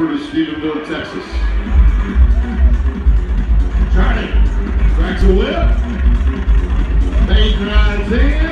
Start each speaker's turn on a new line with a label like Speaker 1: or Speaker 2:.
Speaker 1: Crawford of Texas. Charlie cracks a whip. Fake rides.